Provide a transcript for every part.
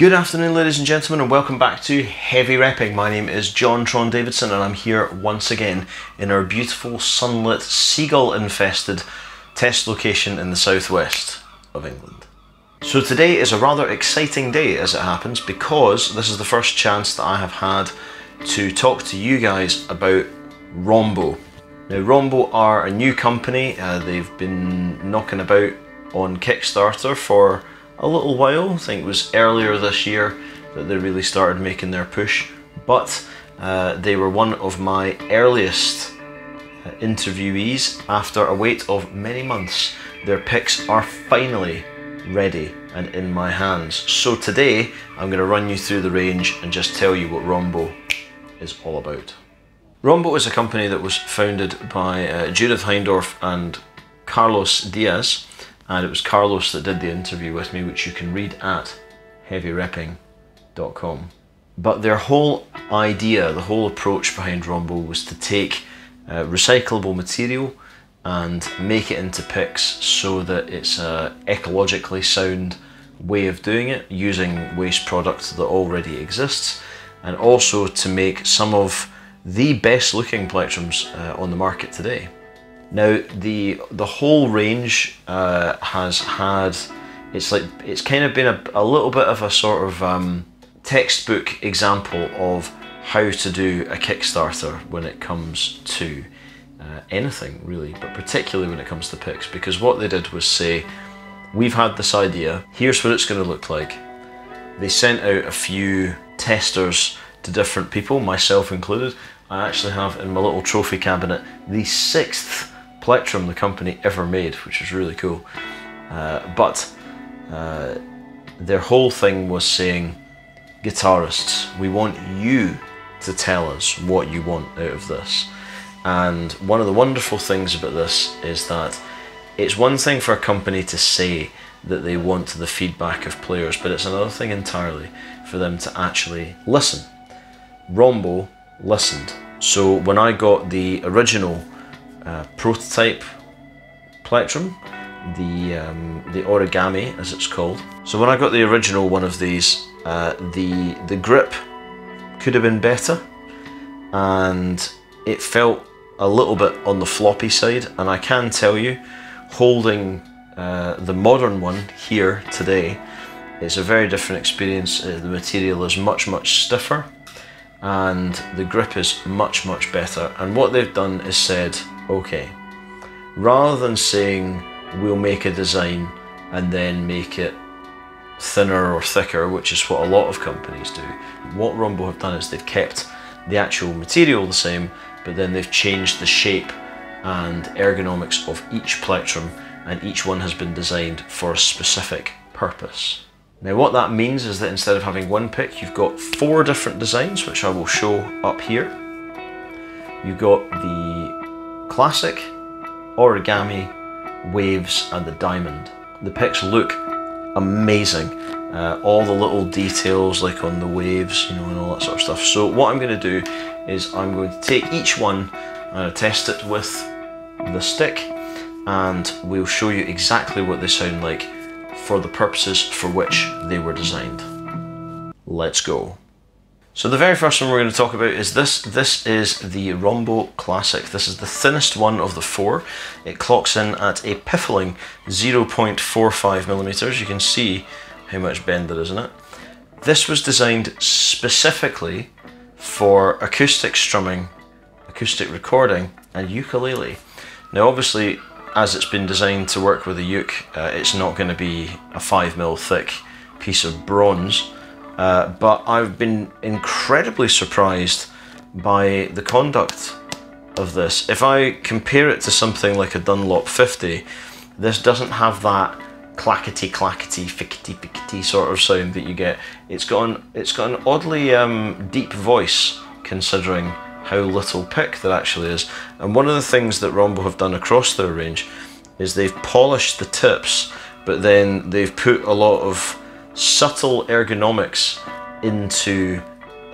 Good afternoon, ladies and gentlemen, and welcome back to Heavy Repping. My name is John Tron Davidson, and I'm here once again in our beautiful, sunlit, seagull infested test location in the southwest of England. So, today is a rather exciting day as it happens because this is the first chance that I have had to talk to you guys about Rombo. Now, Rombo are a new company, uh, they've been knocking about on Kickstarter for a little while. I think it was earlier this year that they really started making their push, but uh, they were one of my earliest uh, interviewees after a wait of many months. Their picks are finally ready and in my hands. So today I'm going to run you through the range and just tell you what Rombo is all about. Rombo is a company that was founded by uh, Judith Heindorf and Carlos Diez and it was Carlos that did the interview with me, which you can read at heavyrepping.com. But their whole idea, the whole approach behind Rombo was to take uh, recyclable material and make it into picks so that it's a ecologically sound way of doing it using waste product that already exists and also to make some of the best looking plectrums uh, on the market today. Now the the whole range uh, has had it's like it's kind of been a, a little bit of a sort of um, textbook example of how to do a Kickstarter when it comes to uh, anything really, but particularly when it comes to picks, because what they did was say, we've had this idea, here's what it's going to look like. They sent out a few testers to different people, myself included. I actually have in my little trophy cabinet the sixth plectrum the company ever made, which was really cool. Uh, but uh, their whole thing was saying, guitarists, we want you to tell us what you want out of this. And one of the wonderful things about this is that it's one thing for a company to say that they want the feedback of players, but it's another thing entirely for them to actually listen. Rombo listened. So when I got the original uh, prototype plectrum, the um, the origami as it's called. So when I got the original one of these, uh, the the grip could have been better, and it felt a little bit on the floppy side. And I can tell you, holding uh, the modern one here today, it's a very different experience. Uh, the material is much much stiffer and the grip is much much better and what they've done is said okay, rather than saying we'll make a design and then make it thinner or thicker, which is what a lot of companies do, what Rombo have done is they've kept the actual material the same, but then they've changed the shape and ergonomics of each plectrum, and each one has been designed for a specific purpose. Now what that means is that instead of having one pick, you've got four different designs, which I will show up here. You've got the Classic, Origami, Waves and the Diamond. The picks look amazing. Uh, all the little details like on the waves, you know, and all that sort of stuff. So what I'm going to do is I'm going to take each one and test it with the stick and we'll show you exactly what they sound like for the purposes for which they were designed. Let's go. So the very first one we're going to talk about is this. This is the Rombo Classic. This is the thinnest one of the four. It clocks in at a piffling 0.45 millimeters. You can see how much bend there is in it. This was designed specifically for acoustic strumming, acoustic recording, and ukulele. Now obviously, as it's been designed to work with a uke, uh, it's not going to be a 5mm thick piece of bronze. Uh, but I've been incredibly surprised by the conduct of this. If I compare it to something like a Dunlop 50, this doesn't have that clackety clackety fickety fickety sort of sound that you get. It's got an, it's got an oddly um, deep voice considering how little pick there actually is. And one of the things that Rombo have done across their range is they've polished the tips, but then they've put a lot of subtle ergonomics into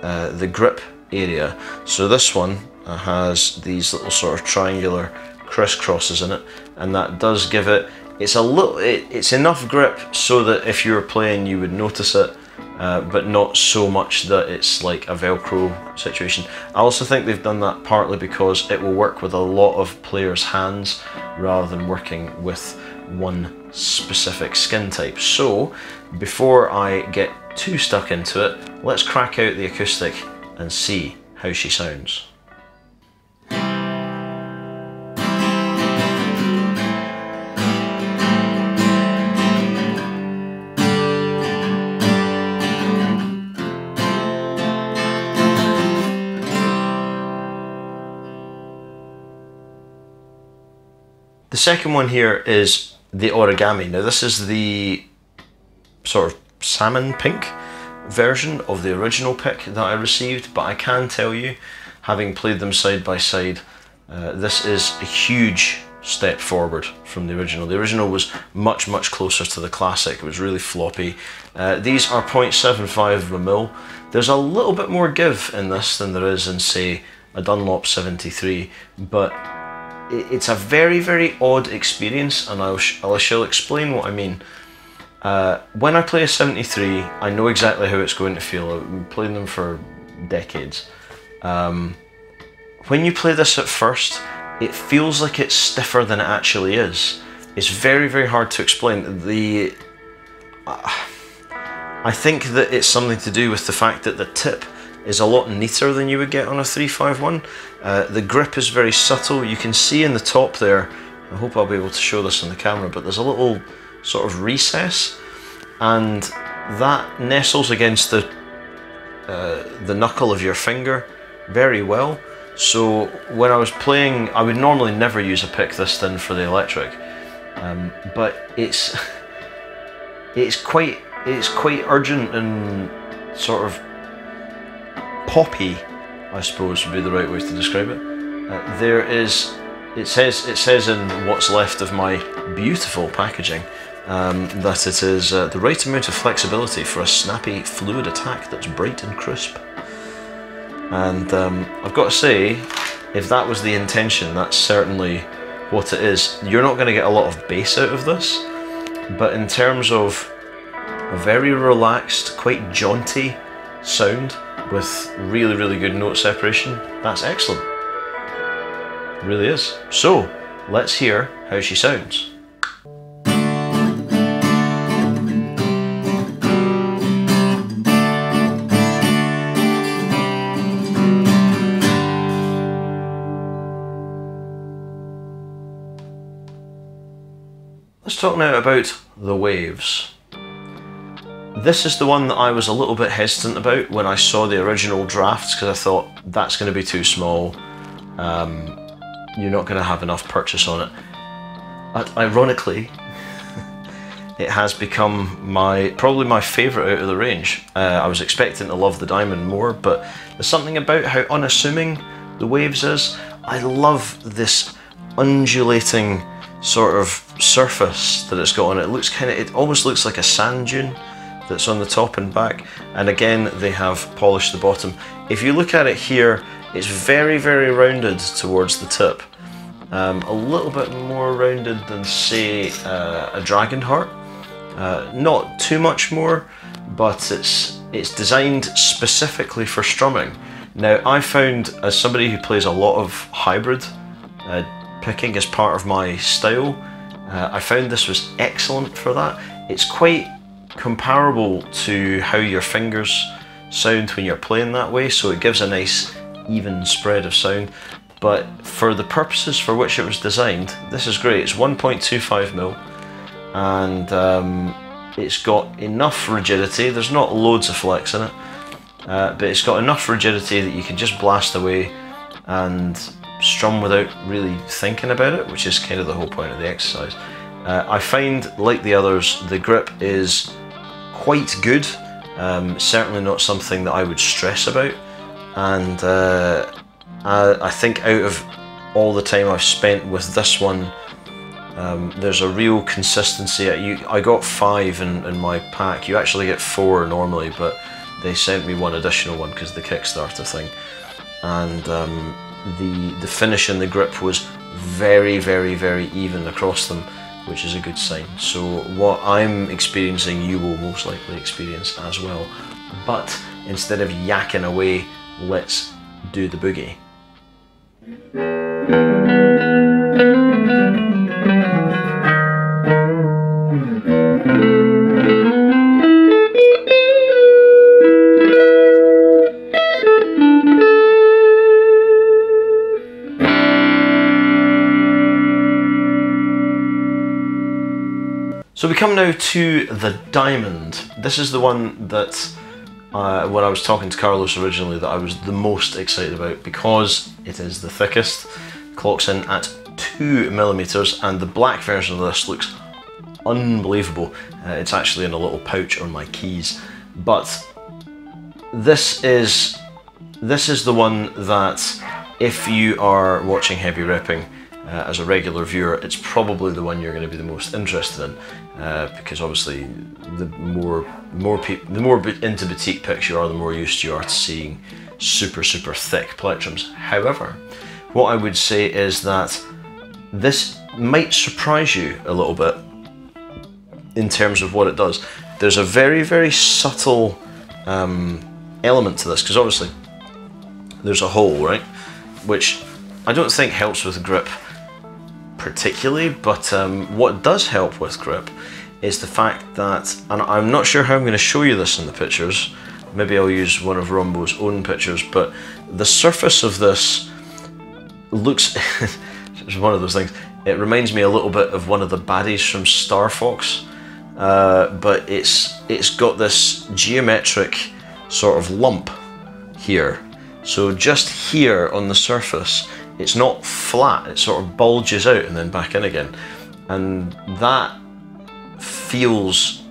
uh, the grip area. So this one uh, has these little sort of triangular crisscrosses in it and that does give it, it's a little, it, it's enough grip so that if you were playing you would notice it uh, but not so much that it's like a Velcro situation. I also think they've done that partly because it will work with a lot of players' hands rather than working with one specific skin type. So, before I get too stuck into it, let's crack out the acoustic and see how she sounds. The second one here is the origami. Now this is the sort of salmon pink version of the original pick that I received, but I can tell you, having played them side by side, uh, this is a huge step forward from the original. The original was much, much closer to the classic. It was really floppy. Uh, these are 0.75 of a mil. There's a little bit more give in this than there is in, say, a Dunlop 73, but it's a very, very odd experience, and I'll I shall explain what I mean. Uh, when I play a 73, I know exactly how it's going to feel. I've been playing them for decades. Um, when you play this at first, it feels like it's stiffer than it actually is. It's very, very hard to explain. The uh, I think that it's something to do with the fact that the tip is a lot neater than you would get on a 351. Uh, the grip is very subtle. You can see in the top there, I hope I'll be able to show this on the camera, but there's a little sort of recess and that nestles against the, uh, the knuckle of your finger very well. So when I was playing, I would normally never use a pick this thin for the electric, um, but it's it's quite it's quite urgent and sort of poppy, I suppose would be the right way to describe it. Uh, there is, it says, it says in what's left of my beautiful packaging um, that it is uh, the right amount of flexibility for a snappy, fluid attack that's bright and crisp. And um, I've got to say, if that was the intention, that's certainly what it is. You're not going to get a lot of bass out of this, but in terms of a very relaxed, quite jaunty sound, with really, really good note separation, that's excellent. It really is. So, let's hear how she sounds. Let's talk now about the waves. This is the one that I was a little bit hesitant about when I saw the original drafts because I thought that's going to be too small. Um, you're not going to have enough purchase on it. But ironically, it has become my probably my favourite out of the range. Uh, I was expecting to love the Diamond more, but there's something about how unassuming the Waves is. I love this undulating sort of surface that it's got on it. It looks kind of, it almost looks like a sand dune that's on the top and back and again they have polished the bottom. If you look at it here it's very very rounded towards the tip. Um, a little bit more rounded than say uh, a Dragonheart. Uh, not too much more but it's it's designed specifically for strumming. Now I found as somebody who plays a lot of hybrid uh, picking as part of my style uh, I found this was excellent for that. It's quite comparable to how your fingers sound when you're playing that way, so it gives a nice even spread of sound. But for the purposes for which it was designed, this is great. It's 1.25 mil, and um, it's got enough rigidity. There's not loads of flex in it, uh, but it's got enough rigidity that you can just blast away and strum without really thinking about it, which is kind of the whole point of the exercise. Uh, I find, like the others, the grip is quite good. Um, certainly not something that I would stress about. And uh, I, I, think out of all the time I've spent with this one, um, there's a real consistency. You, I got five in, in my pack. You actually get four normally, but they sent me one additional one because the Kickstarter thing. And um, the, the finish and the grip was very, very, very even across them which is a good sign. So what I'm experiencing, you will most likely experience as well. but instead of yakking away, let's do the boogie. So we come now to the diamond. This is the one that uh, when I was talking to Carlos originally that I was the most excited about because it is the thickest. Clocks in at two millimeters and the black version of this looks unbelievable. Uh, it's actually in a little pouch on my keys. But this is this is the one that if you are watching heavy repping uh, as a regular viewer, it's probably the one you're going to be the most interested in, uh, because obviously the more more the more into boutique picks you are, the more used you are to seeing super super thick plectrums. However, what I would say is that this might surprise you a little bit in terms of what it does. There's a very very subtle um, element to this because obviously there's a hole, right, which I don't think helps with grip particularly, but um, what does help with grip is the fact that, and I'm not sure how I'm going to show you this in the pictures, maybe I'll use one of Rombo's own pictures, but the surface of this looks, it's one of those things, it reminds me a little bit of one of the baddies from Star Fox, uh, but it's it's got this geometric sort of lump here. So just here on the surface, it's not flat, it sort of bulges out and then back in again. And that feels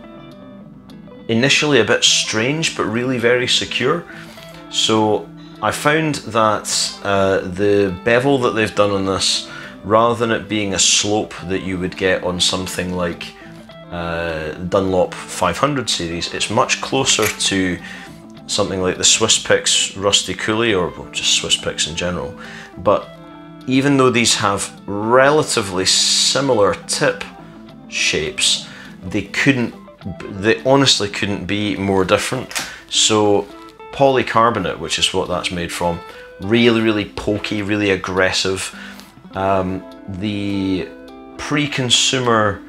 initially a bit strange, but really very secure. So I found that uh, the bevel that they've done on this, rather than it being a slope that you would get on something like uh, Dunlop 500 series, it's much closer to something like the Swiss Picks Rusty Cooley or just Swiss Picks in general. But even though these have relatively similar tip shapes, they couldn't, they honestly couldn't be more different. So polycarbonate, which is what that's made from, really, really pokey, really aggressive. Um, the pre-consumer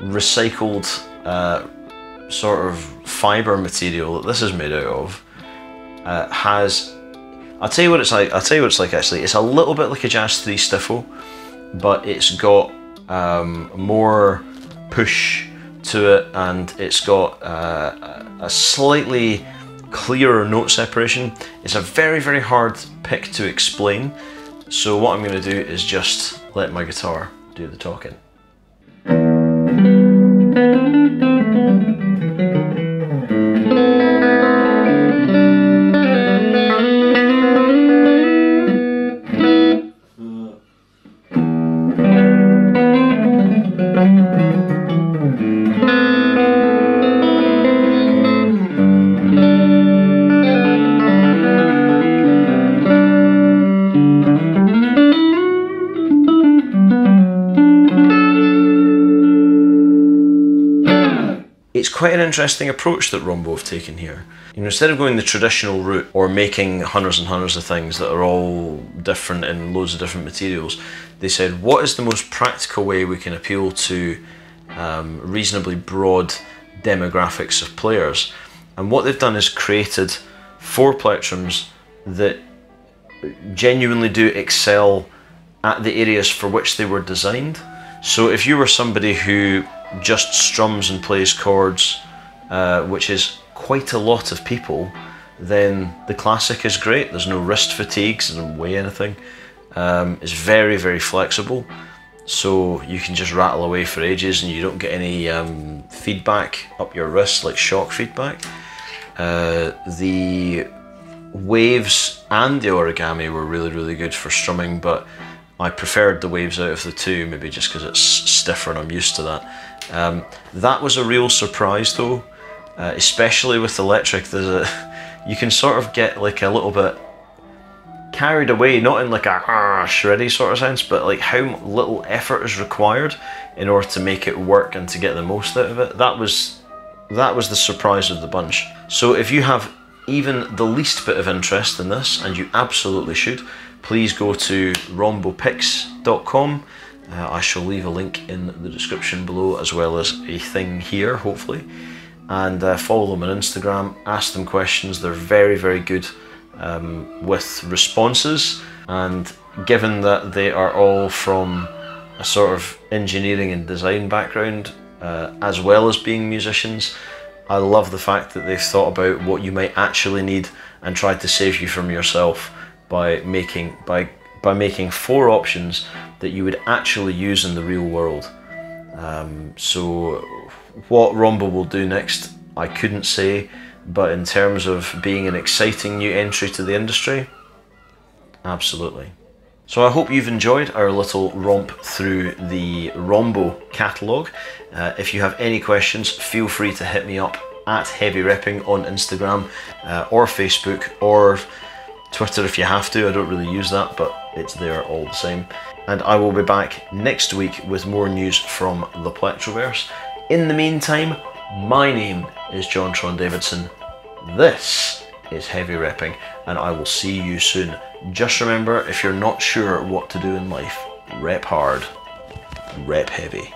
recycled uh, sort of fiber material that this is made out of uh, has I'll tell you what it's like. I'll tell you what it's like actually. It's a little bit like a Jazz 3 Stiffo, but it's got um, more push to it and it's got uh, a slightly clearer note separation. It's a very, very hard pick to explain. So what I'm going to do is just let my guitar do the talking. Quite an interesting approach that Rombo have taken here. You know, instead of going the traditional route or making hundreds and hundreds of things that are all different in loads of different materials, they said, what is the most practical way we can appeal to um, reasonably broad demographics of players? And what they've done is created four plectrums that genuinely do excel at the areas for which they were designed. So if you were somebody who just strums and plays chords, uh, which is quite a lot of people, then the classic is great. There's no wrist fatigue, doesn't weigh anything. Um, it's very, very flexible, so you can just rattle away for ages and you don't get any um, feedback up your wrist, like shock feedback. Uh, the waves and the origami were really, really good for strumming, but I preferred the waves out of the two, maybe just because it's stiffer and I'm used to that. Um, that was a real surprise though, uh, especially with electric. There's a, you can sort of get like a little bit carried away, not in like a shreddy sort of sense, but like how little effort is required in order to make it work and to get the most out of it. That was that was the surprise of the bunch. So if you have even the least bit of interest in this, and you absolutely should, please go to rombopicks.com. Uh, I shall leave a link in the description below as well as a thing here, hopefully. And uh, follow them on Instagram, ask them questions. They're very, very good um, with responses. And given that they are all from a sort of engineering and design background, uh, as well as being musicians, I love the fact that they've thought about what you might actually need and tried to save you from yourself by making by by making four options that you would actually use in the real world. Um, so what Rombo will do next, I couldn't say, but in terms of being an exciting new entry to the industry, absolutely. So I hope you've enjoyed our little romp through the Rombo catalogue. Uh, if you have any questions, feel free to hit me up at Heavy Repping on Instagram uh, or Facebook or Twitter if you have to. I don't really use that, but it's there all the same. And I will be back next week with more news from the Plectroverse. In the meantime, my name is John Jontron Davidson. This is Heavy Repping, and I will see you soon. Just remember, if you're not sure what to do in life, rep hard, rep heavy.